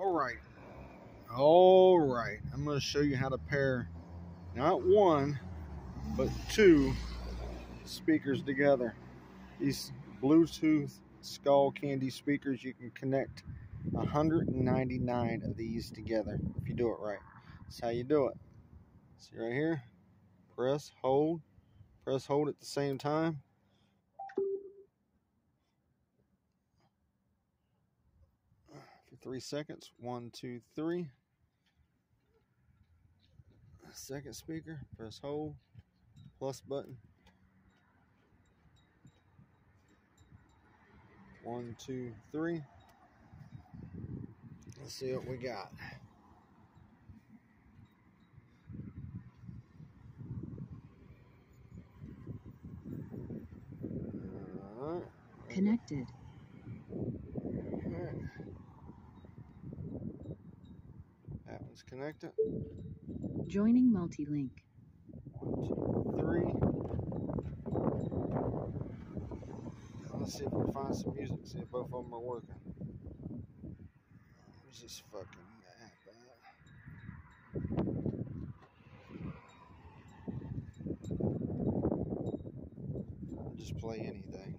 All right. All right. I'm to show you how to pair not one, but two speakers together. These Bluetooth Skullcandy speakers, you can connect 199 of these together if you do it right. That's how you do it. See right here? Press, hold, press, hold at the same time. Three seconds. One, two, three. Second speaker, press hold, plus button. One, two, three. Let's see what we got. Connected. That one's connected. Joining multi-link. One, two, three. Let's see if we find some music. See if both of them are working. Where's this fucking app at? I'll just play anything.